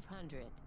500